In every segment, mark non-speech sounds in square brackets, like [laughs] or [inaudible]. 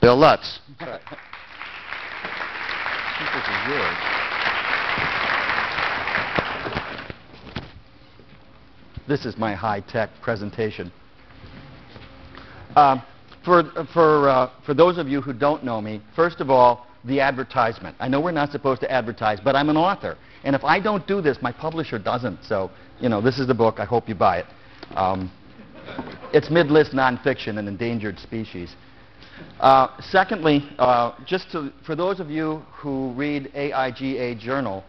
Bill Lutz. This [laughs] is. This is my high-tech presentation. Um, for, for, uh, for those of you who don't know me, first of all, the advertisement. I know we're not supposed to advertise, but I'm an author. And if I don't do this, my publisher doesn't. So, you know, this is the book. I hope you buy it. Um, it's mid-list nonfiction, an endangered species. Uh, secondly, uh, just to, for those of you who read AIGA Journal,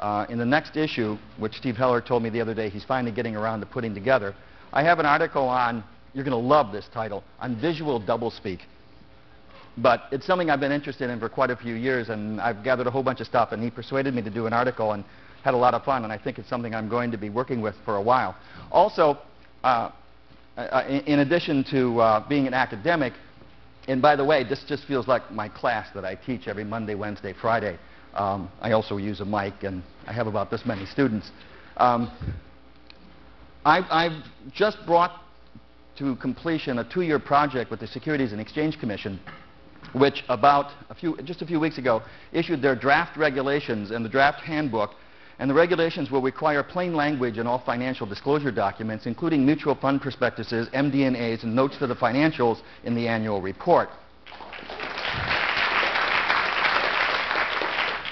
uh, in the next issue, which Steve Heller told me the other day he's finally getting around to putting together, I have an article on, you're going to love this title, on visual doublespeak. But it's something I've been interested in for quite a few years, and I've gathered a whole bunch of stuff, and he persuaded me to do an article and had a lot of fun, and I think it's something I'm going to be working with for a while. Also, uh, in, in, addition to uh, being an academic, and by the way, this just feels like my class that I teach every Monday, Wednesday, Friday. Um, I also use a mic, and I have about this many students. Um, I've, I've just brought to completion a two-year project with the Securities and Exchange Commission which about a few, just a few weeks ago issued their draft regulations and the draft handbook. And the regulations will require plain language in all financial disclosure documents, including mutual fund prospectuses, MD&As, and notes to the financials in the annual report.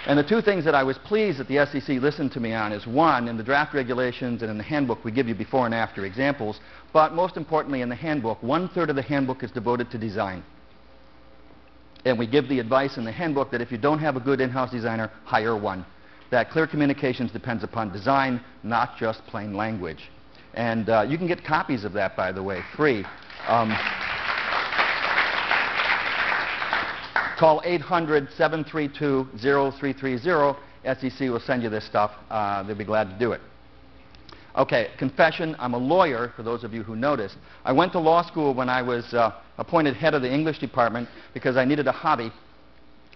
And the two things that I was pleased that the SEC listened to me on is one, in the draft regulations and in the handbook, we give you before and after examples. But most importantly, in the handbook, one third of the handbook is devoted to design. And we give the advice in the handbook that if you don't have a good in-house designer, hire one. That clear communications depends upon design, not just plain language. And uh, you can get copies of that, by the way, free. Um, call 800-732-0330. SEC will send you this stuff. Uh, they'll be glad to do it. Okay, confession, I'm a lawyer, for those of you who noticed. I went to law school when I was uh, appointed head of the English department because I needed a hobby.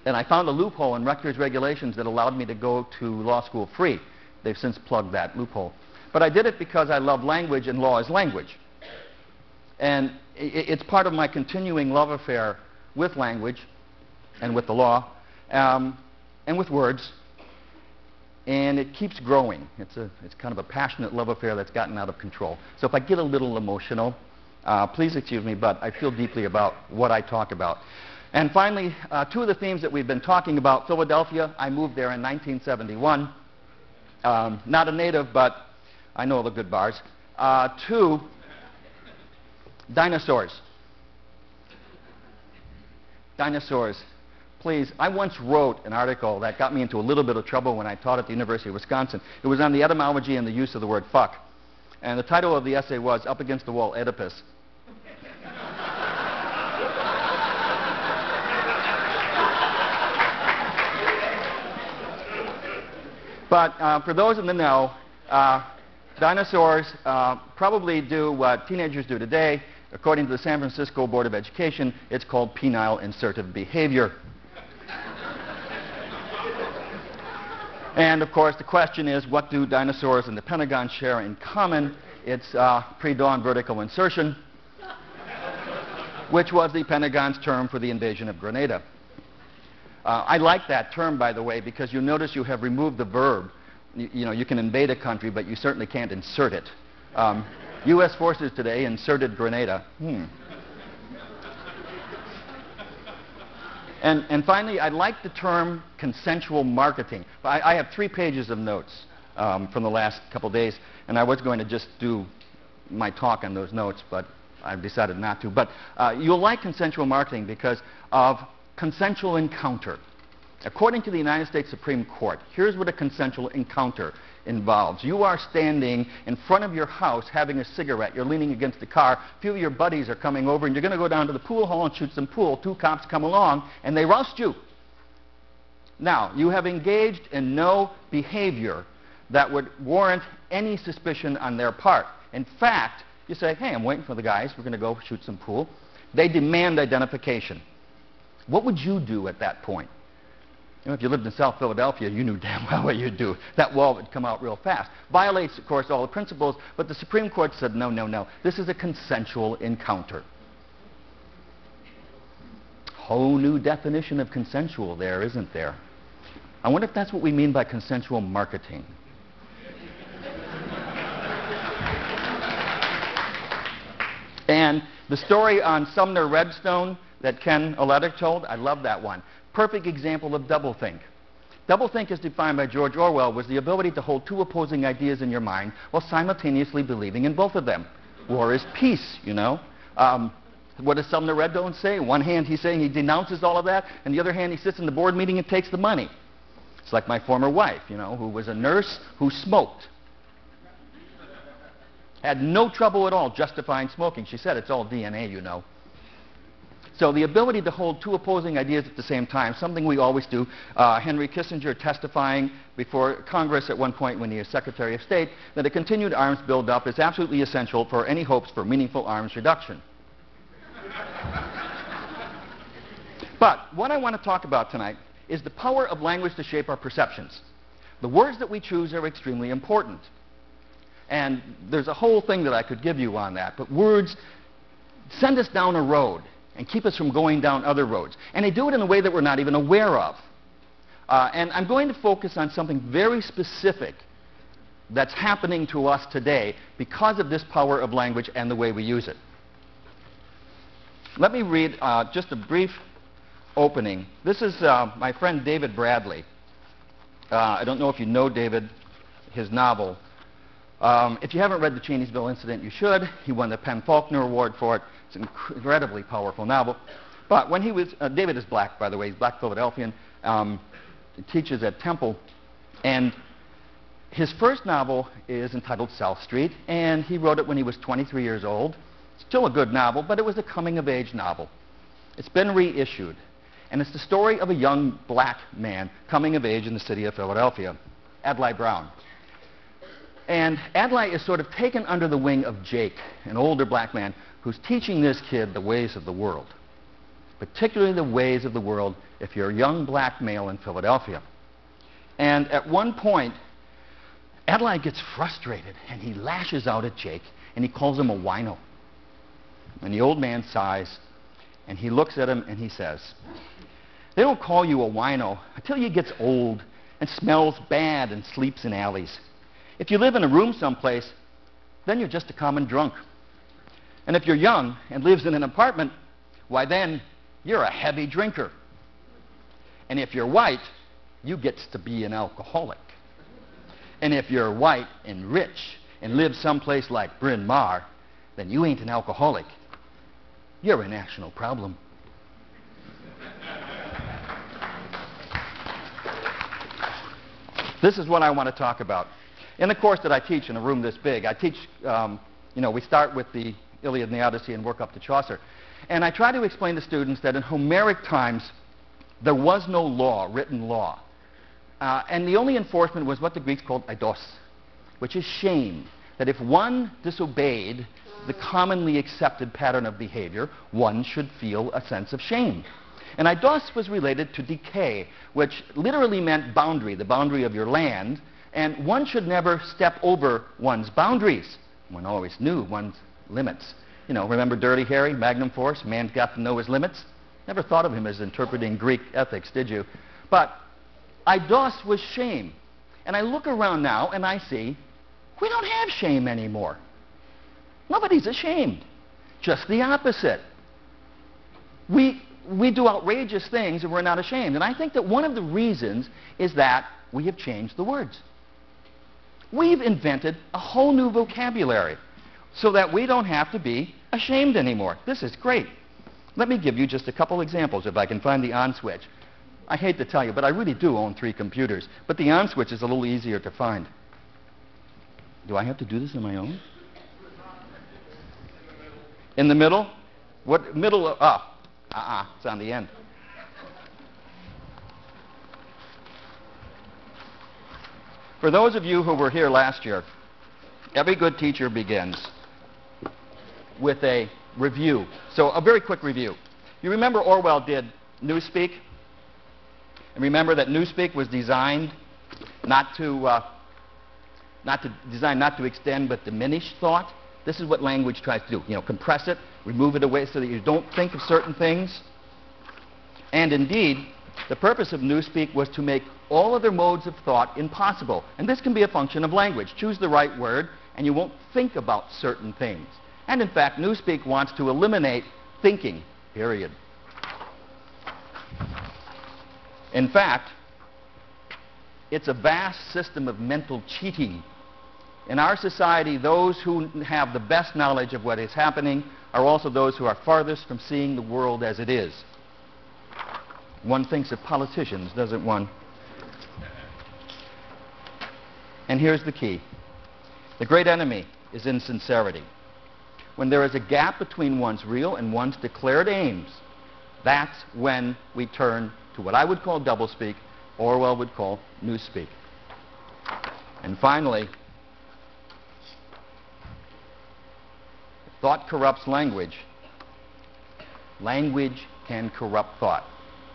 And I found a loophole in Rutgers regulations that allowed me to go to law school free. They've since plugged that loophole. But I did it because I love language and law is language. And it's part of my continuing love affair with language and with the law um, and with words and it keeps growing. It's, a, it's kind of a passionate love affair that's gotten out of control. So if I get a little emotional, uh, please excuse me, but I feel deeply about what I talk about. And finally, uh, two of the themes that we've been talking about, Philadelphia, I moved there in 1971. Um, not a native, but I know all the good bars. Uh, two, dinosaurs. Dinosaurs please, I once wrote an article that got me into a little bit of trouble when I taught at the University of Wisconsin. It was on the etymology and the use of the word fuck. And the title of the essay was Up Against the Wall, Oedipus. But uh, for those in the know, uh, dinosaurs uh, probably do what teenagers do today. According to the San Francisco Board of Education, it's called penile insertive behavior. And of course, the question is, what do dinosaurs and the Pentagon share in common? It's uh, pre-dawn vertical insertion, which was the Pentagon's term for the invasion of Grenada. Uh, I like that term, by the way, because you notice you have removed the verb. You, you know, you can invade a country, but you certainly can't insert it. Um, U.S. forces today inserted Grenada. Hmm. And, and finally, I like the term consensual marketing. I, I have three pages of notes um, from the last couple days, and I was going to just do my talk on those notes, but I've decided not to. But uh, you'll like consensual marketing because of consensual encounter. According to the United States Supreme Court, here's what a consensual encounter involves. You are standing in front of your house having a cigarette. You're leaning against the car. A few of your buddies are coming over, and you're going to go down to the pool hall and shoot some pool. Two cops come along, and they roust you. Now, you have engaged in no behavior that would warrant any suspicion on their part. In fact, you say, hey, I'm waiting for the guys. We're going to go shoot some pool. They demand identification. What would you do at that point? You know, if you lived in South Philadelphia, you knew [laughs] damn well what you'd do. That wall would come out real fast. Violates, of course, all the principles, but the Supreme Court said, no, no, no. This is a consensual encounter. whole new definition of consensual there, isn't there? I wonder if that's what we mean by consensual marketing. [laughs] and the story on Sumner Redstone that Ken Auletta told, I love that one. Perfect example of doublethink. Doublethink, as defined by George Orwell, was the ability to hold two opposing ideas in your mind while simultaneously believing in both of them. War is peace, you know. Um, what does Sumner Redstone say? One hand he's saying he denounces all of that, and the other hand he sits in the board meeting and takes the money. It's like my former wife, you know, who was a nurse who smoked. Had no trouble at all justifying smoking. She said it's all DNA, you know. So the ability to hold two opposing ideas at the same time, something we always do. Uh, Henry Kissinger testifying before Congress at one point when he was Secretary of State that a continued arms buildup is absolutely essential for any hopes for meaningful arms reduction. [laughs] but what I want to talk about tonight is the power of language to shape our perceptions. The words that we choose are extremely important. And there's a whole thing that I could give you on that. But words send us down a road and keep us from going down other roads. And they do it in a way that we're not even aware of. Uh, and I'm going to focus on something very specific that's happening to us today because of this power of language and the way we use it. Let me read uh, just a brief opening. This is uh, my friend David Bradley. Uh, I don't know if you know David, his novel. Um, if you haven't read The Chaneysville Incident, you should. He won the PEN/Faulkner Award for it. It's an incredibly powerful novel. But when he was, uh, David is black, by the way. He's black Philadelphian. Um, he teaches at Temple. And his first novel is entitled South Street, and he wrote it when he was 23 years old. Still a good novel, but it was a coming-of-age novel. It's been reissued, and it's the story of a young black man coming of age in the city of Philadelphia, Adlai Brown. And Adlai is sort of taken under the wing of Jake, an older black man who's teaching this kid the ways of the world, particularly the ways of the world if you're a young black male in Philadelphia. And at one point, Adlai gets frustrated and he lashes out at Jake and he calls him a wino. And the old man sighs and he looks at him and he says, They don't call you a wino until you gets old and smells bad and sleeps in alleys. If you live in a room someplace, then you're just a common drunk. And if you're young and lives in an apartment, why then you're a heavy drinker. And if you're white, you get to be an alcoholic. And if you're white and rich and live someplace like Bryn Mawr, then you ain't an alcoholic. You're a national problem. this is what I want to talk about. In the course that I teach in a room this big, I teach, um, you know, we start with the Iliad and the Odyssey and work up to Chaucer. And I try to explain to students that in Homeric times, there was no law, written law. Uh, and the only enforcement was what the Greeks called eidos, which is shame. That if one disobeyed the commonly accepted pattern of behavior, one should feel a sense of shame. And eidos was related to decay, which literally meant boundary, the boundary of your land, and one should never step over one's boundaries. One always knew one's limits. You know, remember Dirty Harry, Magnum Force, man's got to know his limits? Never thought of him as interpreting Greek ethics, did you? But I eidos was shame. And I look around now and I see we don't have shame anymore. Nobody's ashamed. Just the opposite. We, we do outrageous things and we're not ashamed. And I think that one of the reasons is that we have changed the words. We've invented a whole new vocabulary so that we don't have to be ashamed anymore. This is great. Let me give you just a couple examples if I can find the on switch. I hate to tell you, but I really do own three computers. But the on switch is a little easier to find. Do I have to do this on my own? In the middle? What middle? Of, ah, uh-uh, it's on the end. For those of you who were here last year, every good teacher begins with a review. So a very quick review. You remember Orwell did Newspeak? And remember that Newspeak was designed not to, uh, not to design not to extend but diminish thought. This is what language tries to do. You know, compress it, remove it away so that you don't think of certain things. And indeed, the purpose of Newspeak was to make all other modes of thought impossible. And this can be a function of language. Choose the right word, and you won't think about certain things. And in fact, Newspeak wants to eliminate thinking, period. In fact, it's a vast system of mental cheating. In our society, those who have the best knowledge of what is happening are also those who are farthest from seeing the world as it is. One thinks of politicians, doesn't one? And here's the key. The great enemy is insincerity. When there is a gap between one's real and one's declared aims, that's when we turn to what I would call doublespeak, Orwell would call newspeak. And finally, thought corrupts language. Language can corrupt thought.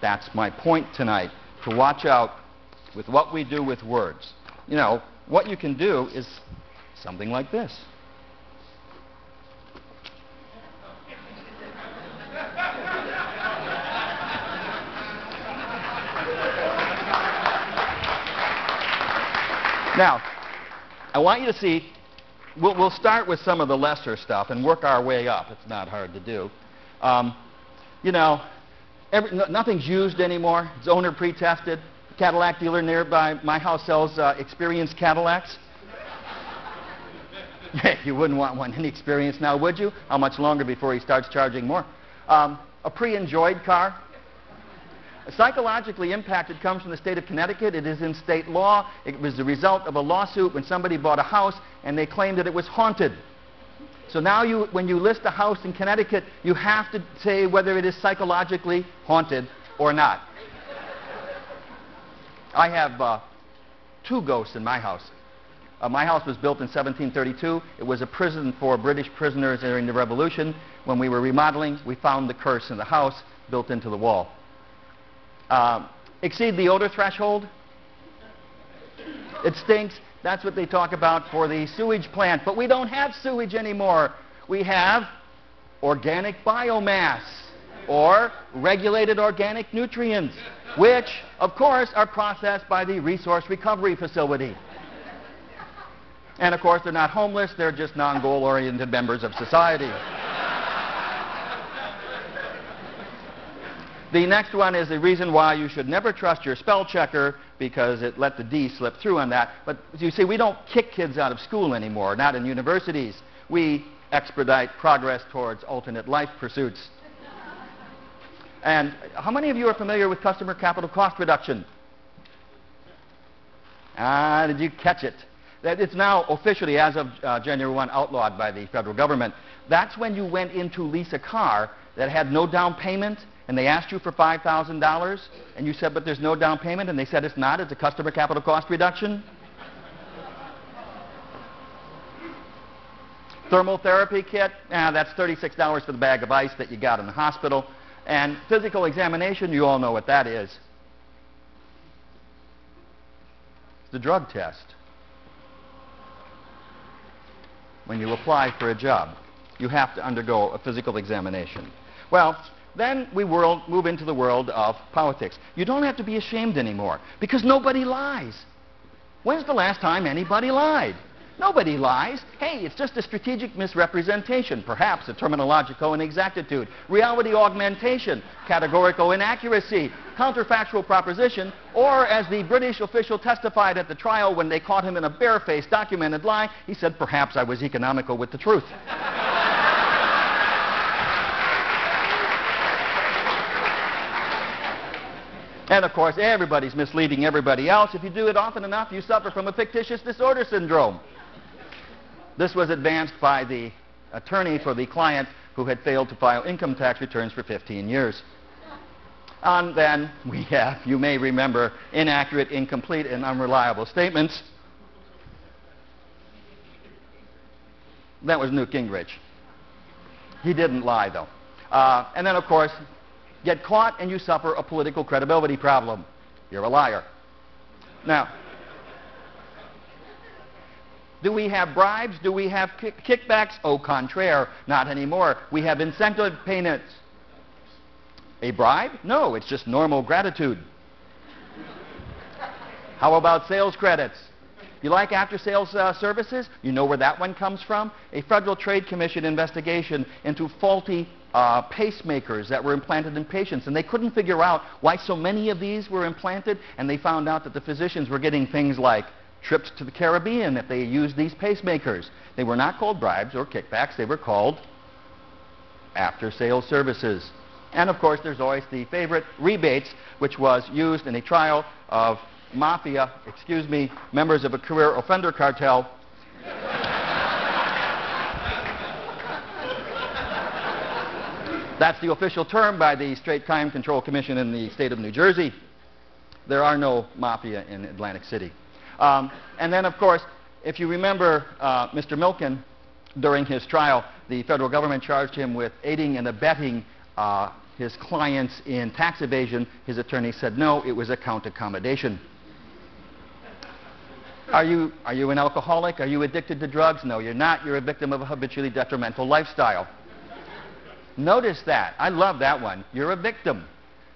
That's my point tonight, to watch out with what we do with words. You know, what you can do is something like this. Now, I want you to see, we'll, we'll, start with some of the lesser stuff and work our way up. It's not hard to do. Um, you know, every, no, nothing's used anymore. It's owner pre-tested. Cadillac dealer nearby my house sells uh, experienced Cadillacs. [laughs] you wouldn't want one inexperienced now, would you? How much longer before he starts charging more? Um, a pre-enjoyed car. Psychologically impacted comes from the state of Connecticut. It is in state law. It was the result of a lawsuit when somebody bought a house and they claimed that it was haunted. So now you, when you list a house in Connecticut, you have to say whether it is psychologically haunted or not. I have uh, two ghosts in my house. Uh, my house was built in 1732. It was a prison for British prisoners during the Revolution. When we were remodeling, we found the curse in the house built into the wall. Um, exceed the odor threshold. It stinks. That's what they talk about for the sewage plant. But we don't have sewage anymore. We have organic biomass or regulated organic nutrients, which, of course, are processed by the resource recovery facility. And of course, they're not homeless, they're just non-goal oriented members of society. The next one is the reason why you should never trust your spell checker because it let the D slip through on that. But you see, we don't kick kids out of school anymore, not in universities. We expedite progress towards alternate life pursuits. And how many of you are familiar with customer capital cost reduction? Ah, did you catch it? That it's now officially, as of uh, January 1, outlawed by the federal government. That's when you went in to lease a car that had no down payment and they asked you for $5,000 and you said, but there's no down payment, and they said it's not, it's a customer capital cost reduction? Thermal therapy kit, ah, that's $36 for the bag of ice that you got in the hospital. And physical examination, you all know what that is. It's the drug test. When you apply for a job, you have to undergo a physical examination. Well, then we world, move into the world of politics. You don't have to be ashamed anymore because nobody lies. When's the last time anybody lied? Nobody lies. Hey, it's just a strategic misrepresentation, perhaps a terminological inexactitude, reality augmentation, categorical inaccuracy, counterfactual proposition, or as the British official testified at the trial when they caught him in a barefaced documented lie, he said, perhaps I was economical with the truth. And of course, everybody's misleading everybody else. If you do it often enough, you suffer from a fictitious disorder syndrome. This was advanced by the attorney for the client who had failed to file income tax returns for 15 years. And then we have, you may remember, inaccurate, incomplete, and unreliable statements. That was Newt Gingrich. He didn't lie, though. Uh, and then, of course, get caught and you suffer a political credibility problem. You're a liar. Now, do we have bribes? Do we have kick kickbacks? Au contraire, not anymore. We have incentive payments. A bribe? No, it's just normal gratitude. How about sales credits? You like after-sales uh, services? You know where that one comes from? A Federal Trade Commission investigation into faulty uh, pacemakers that were implanted in patients. And they couldn't figure out why so many of these were implanted. And they found out that the physicians were getting things like trips to the Caribbean if they used these pacemakers. They were not called bribes or kickbacks. They were called after-sales services. And of course, there's always the favorite rebates, which was used in a trial of mafia, excuse me, members of a career offender cartel. That's the official term by the State Crime Control Commission in the state of New Jersey. There are no mafia in Atlantic City. Um, and then, of course, if you remember uh, Mr. Milken, during his trial, the federal government charged him with aiding and abetting uh, his clients in tax evasion. His attorney said no, it was account accommodation. Are you, are you an alcoholic? Are you addicted to drugs? No, you're not. You're a victim of a habitually detrimental lifestyle. Notice that. I love that one. You're a victim.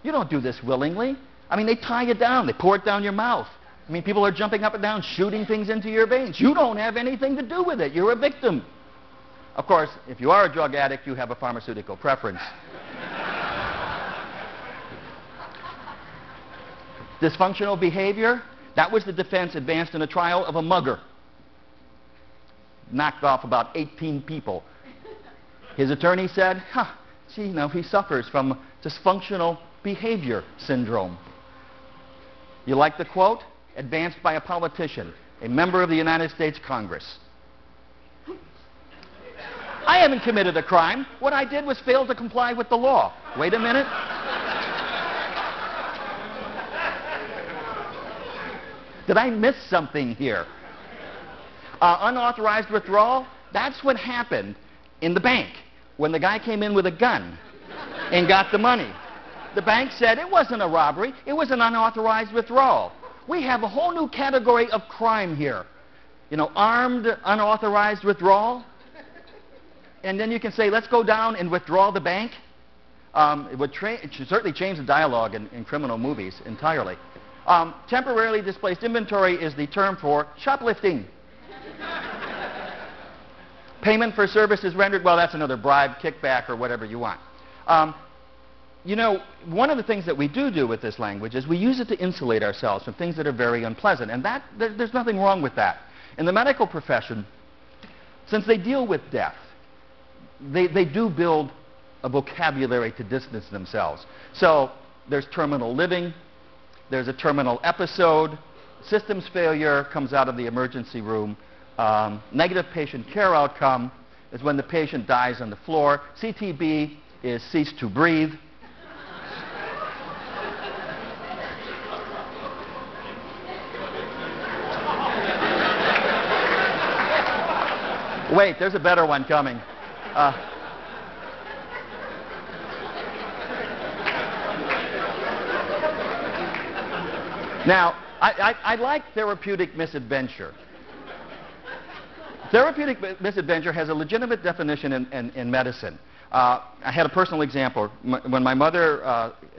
You don't do this willingly. I mean, they tie you down. They pour it down your mouth. I mean, people are jumping up and down, shooting things into your veins. You don't have anything to do with it. You're a victim. Of course, if you are a drug addict, you have a pharmaceutical preference. [laughs] Dysfunctional behavior, that was the defense advanced in a trial of a mugger. Knocked off about 18 people. His attorney said, huh, see, you know, he suffers from dysfunctional behavior syndrome. You like the quote? Advanced by a politician, a member of the United States Congress. I haven't committed a crime. What I did was fail to comply with the law. Wait a minute. Did I miss something here? Uh, unauthorized withdrawal, that's what happened in the bank when the guy came in with a gun and got the money. The bank said it wasn't a robbery, it was an unauthorized withdrawal. We have a whole new category of crime here. You know, armed unauthorized withdrawal. And then you can say, let's go down and withdraw the bank. Um, it would it should certainly change the dialogue in, in criminal movies entirely. Um, temporarily displaced inventory is the term for shoplifting. Payment for services rendered, well, that's another bribe, kickback, or whatever you want. Um, you know, one of the things that we do do with this language is we use it to insulate ourselves from things that are very unpleasant. And that, there, there's nothing wrong with that. In the medical profession, since they deal with death, they, they do build a vocabulary to distance themselves. So there's terminal living, there's a terminal episode. Systems failure comes out of the emergency room. Um, negative patient care outcome is when the patient dies on the floor. CTB is cease to breathe. Wait, there's a better one coming. Uh, Now, I, I, I like therapeutic misadventure. Therapeutic misadventure has a legitimate definition in, in, in medicine. Uh, I had a personal example. M when my mother uh,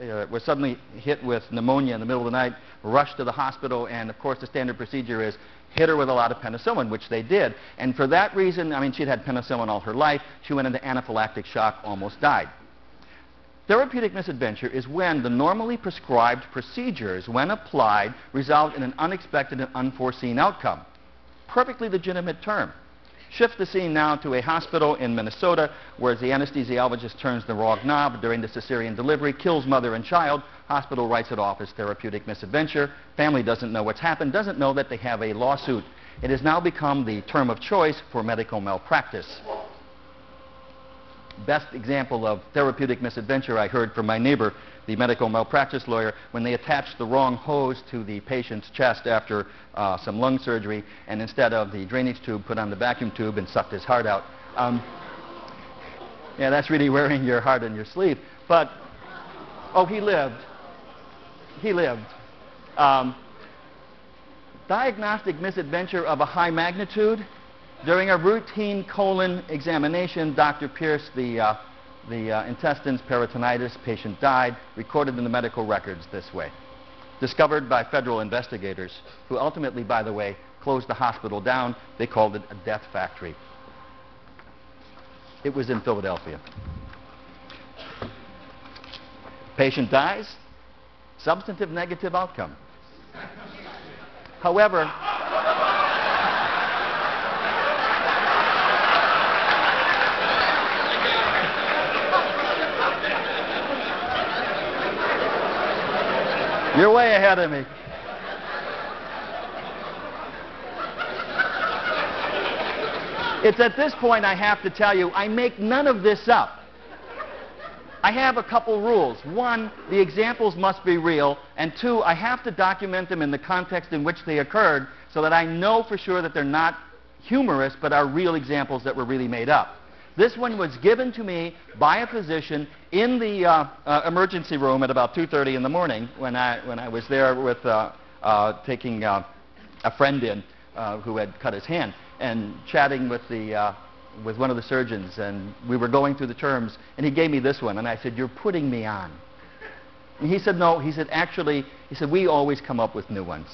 uh, was suddenly hit with pneumonia in the middle of the night, rushed to the hospital, and of course the standard procedure is hit her with a lot of penicillin, which they did. And for that reason, I mean, she'd had penicillin all her life. She went into anaphylactic shock, almost died. Therapeutic misadventure is when the normally prescribed procedures, when applied, result in an unexpected and unforeseen outcome. Perfectly legitimate term. Shift the scene now to a hospital in Minnesota where the anesthesiologist turns the wrong knob during the cesarean delivery, kills mother and child. Hospital writes it off as therapeutic misadventure. Family doesn't know what's happened, doesn't know that they have a lawsuit. It has now become the term of choice for medical malpractice best example of therapeutic misadventure I heard from my neighbor, the medical malpractice lawyer, when they attached the wrong hose to the patient's chest after uh, some lung surgery, and instead of the drainage tube, put on the vacuum tube and sucked his heart out. Um, yeah, that's really wearing your heart on your sleeve. But, oh, he lived. He lived. Um, diagnostic misadventure of a high magnitude. During a routine colon examination, Dr. Pierce, the uh, the uh, intestines, peritonitis, patient died, recorded in the medical records this way. Discovered by federal investigators, who ultimately, by the way, closed the hospital down. They called it a death factory. It was in Philadelphia. Patient dies, substantive negative outcome. However, You're way ahead of me. It's at this point I have to tell you, I make none of this up. I have a couple rules. One, the examples must be real, and two, I have to document them in the context in which they occurred so that I know for sure that they're not humorous but are real examples that were really made up. This one was given to me by a physician in the uh, uh, emergency room at about 2.30 in the morning when I, when I was there with uh, uh taking uh, a friend in who had cut his hand and chatting with, the, with one of the surgeons. And we were going through the terms, and he gave me this one. And I said, you're putting me on. And he said, no. He said, actually, he said, we always come up with new ones.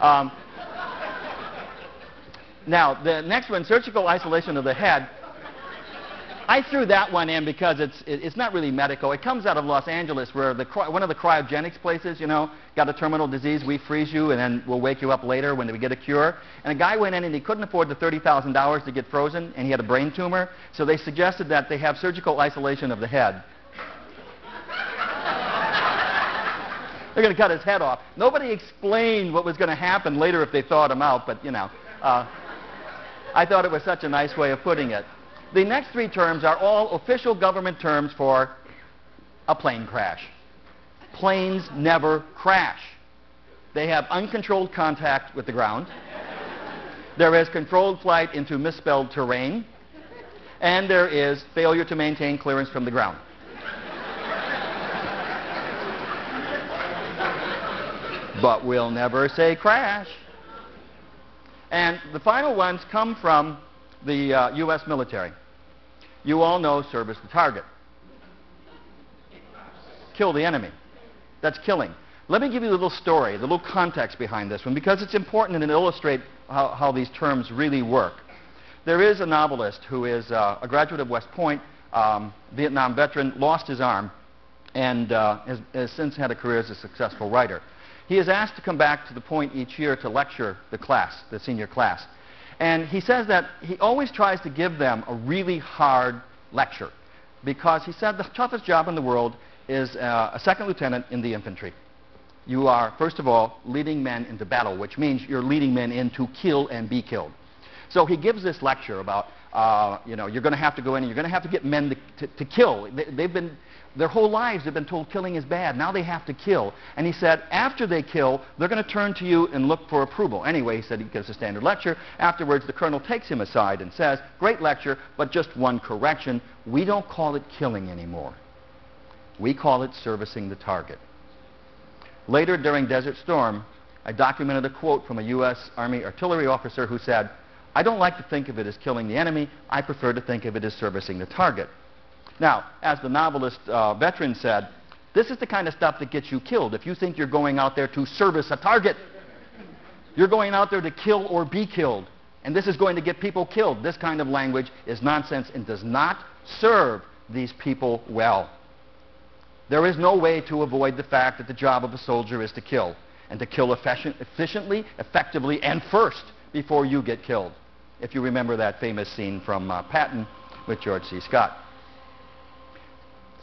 Um, [laughs] now, the next one, surgical isolation of the head. I threw that one in because it's, it's not really medical. It comes out of Los Angeles where the, one of the cryogenics places, you know, got a terminal disease, we freeze you and then we'll wake you up later when we get a cure. And a guy went in and he couldn't afford the $30,000 to get frozen and he had a brain tumor. So they suggested that they have surgical isolation of the head. [laughs] They're going to cut his head off. Nobody explained what was going to happen later if they thawed him out, but you know. Uh, I thought it was such a nice way of putting it. The next three terms are all official government terms for a plane crash. Planes never crash. They have uncontrolled contact with the ground. There is controlled flight into misspelled terrain. And there is failure to maintain clearance from the ground. but we'll never say crash. And the final ones come from the uh, U.S. military. You all know service the target. Kill the enemy. That's killing. Let me give you a little story, the little context behind this one, because it's important and it illustrates how, how these terms really work. There is a novelist who is uh, a graduate of West Point, um, Vietnam veteran, lost his arm, and uh, has, has since had a career as a successful writer. He is asked to come back to the point each year to lecture the class, the senior class. And he says that he always tries to give them a really hard lecture because he said the toughest job in the world is uh, a second lieutenant in the infantry. You are, first of all, leading men into battle, which means you're leading men in to kill and be killed. So he gives this lecture about, uh, you know, you're going to have to go in and you're going to have to get men to, to, to kill. They, they've been their whole lives they've been told killing is bad. Now they have to kill. And he said, after they kill, they're going to turn to you and look for approval. Anyway, he said he gives a standard lecture. Afterwards, the colonel takes him aside and says, great lecture, but just one correction. We don't call it killing anymore. We call it servicing the target. Later, during Desert Storm, I documented a quote from a U.S. Army artillery officer who said, I don't like to think of it as killing the enemy. I prefer to think of it as servicing the target. Now, as the novelist uh, veteran said, this is the kind of stuff that gets you killed. If you think you're going out there to service a target, you're going out there to kill or be killed. And this is going to get people killed. This kind of language is nonsense and does not serve these people well. There is no way to avoid the fact that the job of a soldier is to kill, and to kill efficiently, effectively, and first before you get killed. If you remember that famous scene from uh, Patton with George C. Scott.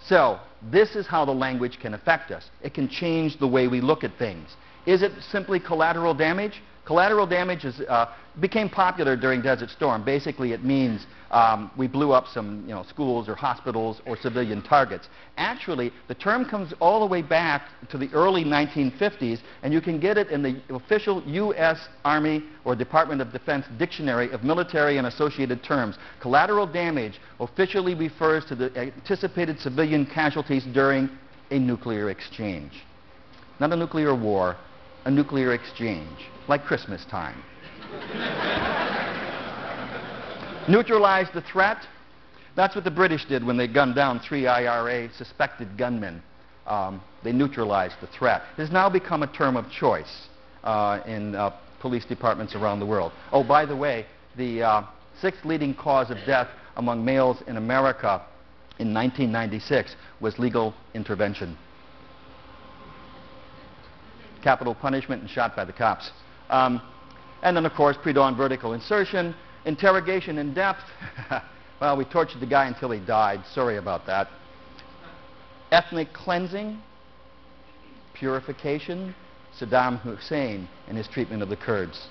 So this is how the language can affect us. It can change the way we look at things. Is it simply collateral damage? Collateral damage is, uh, became popular during Desert Storm. Basically, it means um, we blew up some you know, schools or hospitals or civilian targets. Actually, the term comes all the way back to the early 1950s, and you can get it in the official U.S. Army or Department of Defense Dictionary of Military and Associated Terms. Collateral damage officially refers to the anticipated civilian casualties during a nuclear exchange. Not a nuclear war, a nuclear exchange like Christmas time. Neutralize the threat. That's what the British did when they gunned down three IRA suspected gunmen. Um, they neutralized the threat. It has now become a term of choice uh, in uh, police departments around the world. Oh, by the way, the uh, sixth leading cause of death among males in America in 1996 was legal intervention. Capital punishment and shot by the cops. Um, and then, of course, pre-dawn vertical insertion, interrogation in depth. [laughs] well, we tortured the guy until he died. Sorry about that. Ethnic cleansing, purification, Saddam Hussein and his treatment of the Kurds.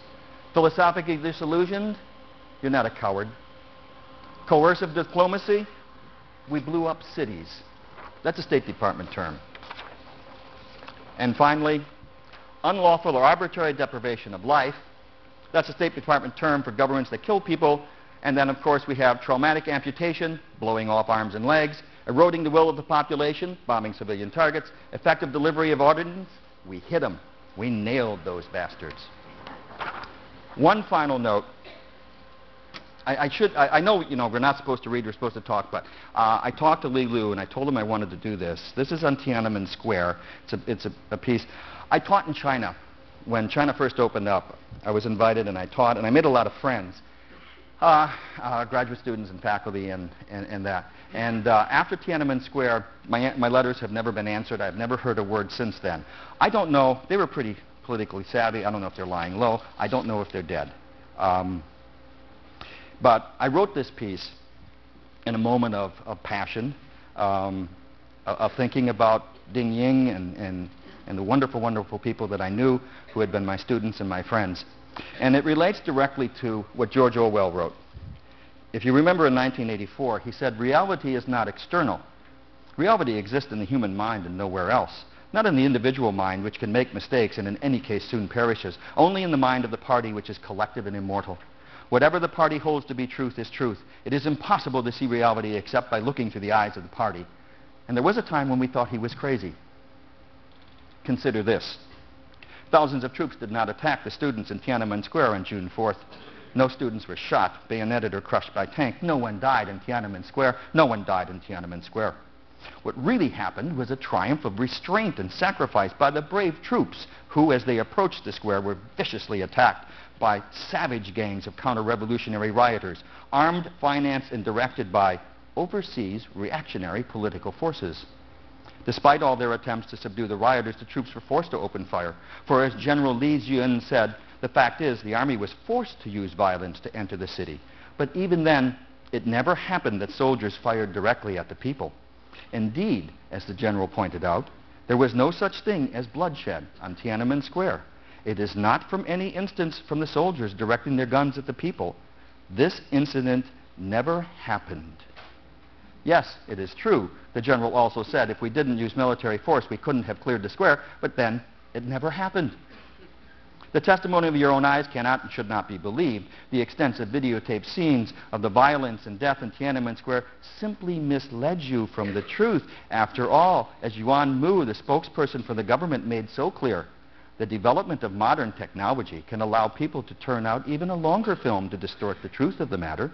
Philosophically disillusioned, you're not a coward. Coercive diplomacy, we blew up cities. That's a State Department term. And finally, unlawful or arbitrary deprivation of life. That's a State Department term for governments that kill people. And then, of course, we have traumatic amputation, blowing off arms and legs, eroding the will of the population, bombing civilian targets, effective delivery of ordnance. We hit them. We nailed those bastards. One final note. I, I should, I, I, know, you know, we're not supposed to read, we're supposed to talk, but uh, I talked to Li Lu and I told him I wanted to do this. This is on Tiananmen Square. It's a, it's a, a piece. I taught in China. When China first opened up, I was invited and I taught and I made a lot of friends. Uh, uh, graduate students and faculty and, and, and that. And uh, after Tiananmen Square, my, my letters have never been answered. I've never heard a word since then. I don't know. They were pretty politically savvy. I don't know if they're lying low. I don't know if they're dead. Um, but I wrote this piece in a moment of, of passion, um, of thinking about Ding Ying and, and, and the wonderful, wonderful people that I knew who had been my students and my friends. And it relates directly to what George Orwell wrote. If you remember in 1984, he said, reality is not external. Reality exists in the human mind and nowhere else. Not in the individual mind, which can make mistakes and in any case soon perishes. Only in the mind of the party, which is collective and immortal. Whatever the party holds to be truth is truth. It is impossible to see reality except by looking through the eyes of the party. And there was a time when we thought he was crazy. Consider this. Thousands of troops did not attack the students in Tiananmen Square on June 4th. No students were shot, bayoneted, or crushed by tank. No one died in Tiananmen Square. No one died in Tiananmen Square. What really happened was a triumph of restraint and sacrifice by the brave troops who, as they approached the square, were viciously attacked by savage gangs of counter-revolutionary rioters, armed, financed, and directed by overseas reactionary political forces. Despite all their attempts to subdue the rioters, the troops were forced to open fire. For as General Li Jun said, the fact is the army was forced to use violence to enter the city. But even then, it never happened that soldiers fired directly at the people. Indeed, as the general pointed out, there was no such thing as bloodshed on Tiananmen Square. It is not from any instance from the soldiers directing their guns at the people. This incident never happened. Yes, it is true. The general also said if we didn't use military force, we couldn't have cleared the square, but then it never happened. The testimony of your own eyes cannot and should not be believed. The extensive videotaped scenes of the violence and death in Tiananmen Square simply misled you from the truth. After all, as Yuan Mu, the spokesperson for the government, made so clear, the development of modern technology can allow people to turn out even a longer film to distort the truth of the matter.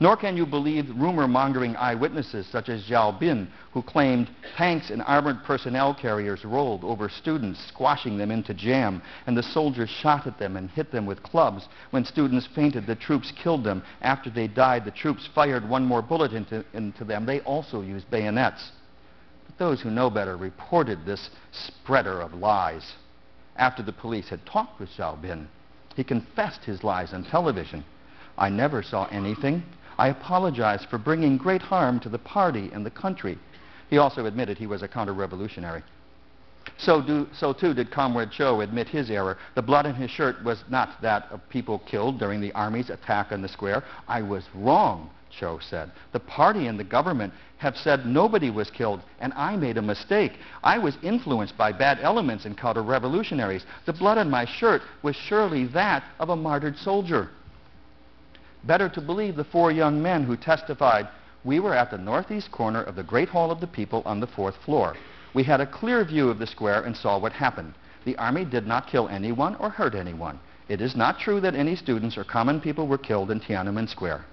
Nor can you believe rumor-mongering eyewitnesses such as Xiao Bin, who claimed tanks and armored personnel carriers rolled over students, squashing them into jam, and the soldiers shot at them and hit them with clubs. When students fainted, the troops killed them. After they died, the troops fired one more bullet into, into them. They also used bayonets. But those who know better reported this spreader of lies. After the police had talked with Xiao Bin, he confessed his lies on television. I never saw anything I apologize for bringing great harm to the party and the country. He also admitted he was a counter-revolutionary. So, do, so too did Comrade Cho admit his error. The blood in his shirt was not that of people killed during the Army's attack on the square. I was wrong, Cho said. The party and the government have said nobody was killed, and I made a mistake. I was influenced by bad elements and counter-revolutionaries. The blood on my shirt was surely that of a martyred soldier. Better to believe the four young men who testified, we were at the northeast corner of the Great Hall of the People on the fourth floor. We had a clear view of the square and saw what happened. The army did not kill anyone or hurt anyone. It is not true that any students or common people were killed in Tiananmen Square.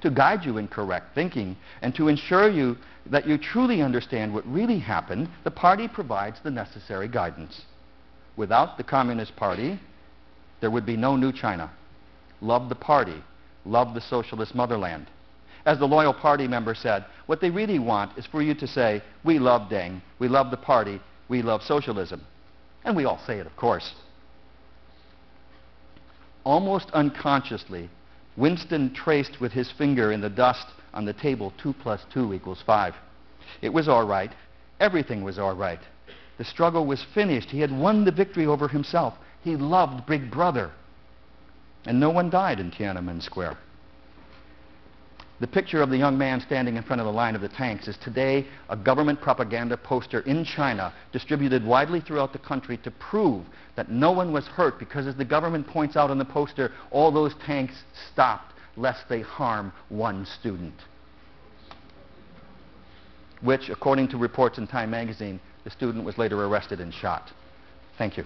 to guide you in correct thinking, and to ensure you that you truly understand what really happened, the party provides the necessary guidance. Without the Communist Party, there would be no new China. Love the party. Love the socialist motherland. As the loyal party member said, what they really want is for you to say, we love Deng, we love the party, we love socialism. And we all say it, of course. Almost unconsciously, Winston traced with his finger in the dust on the table 2 plus 2 equals 5. It was all right. Everything was all right. The struggle was finished. He had won the victory over himself. He loved Big Brother. And no one died in Tiananmen Square. The picture of the young man standing in front of the line of the tanks is today a government propaganda poster in China distributed widely throughout the country to prove that no one was hurt because as the government points out on the poster, all those tanks stopped lest they harm one student. Which, according to reports in Time magazine, the student was later arrested and shot. Thank you.